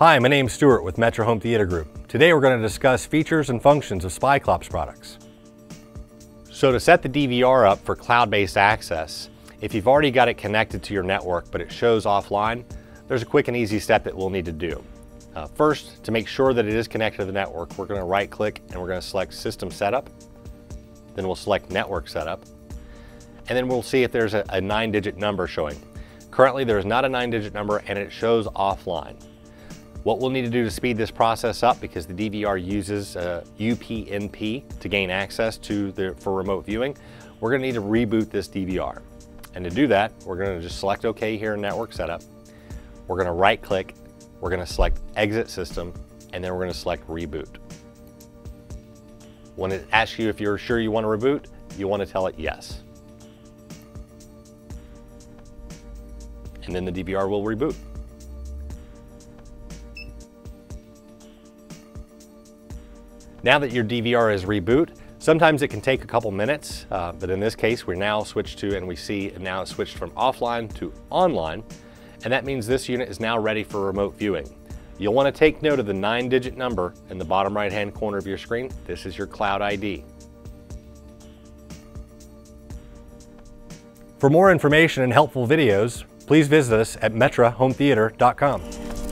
Hi, my name's Stuart with Metro Home Theater Group. Today we're going to discuss features and functions of SpyClops products. So to set the DVR up for cloud-based access, if you've already got it connected to your network but it shows offline, there's a quick and easy step that we'll need to do. Uh, first, to make sure that it is connected to the network, we're going to right click and we're going to select System Setup. Then we'll select Network Setup. And then we'll see if there's a, a nine digit number showing. Currently there is not a nine digit number and it shows offline. What we'll need to do to speed this process up, because the DVR uses uh, UPnP to gain access to the, for remote viewing, we're gonna need to reboot this DVR. And to do that, we're gonna just select OK here in Network Setup. We're gonna right click, we're gonna select Exit System, and then we're gonna select Reboot. When it asks you if you're sure you wanna reboot, you wanna tell it yes. And then the DVR will reboot. Now that your DVR is reboot, sometimes it can take a couple minutes, uh, but in this case, we're now switched to, and we see now it's switched from offline to online, and that means this unit is now ready for remote viewing. You'll want to take note of the nine digit number in the bottom right hand corner of your screen. This is your cloud ID. For more information and helpful videos, please visit us at metrohometheater.com.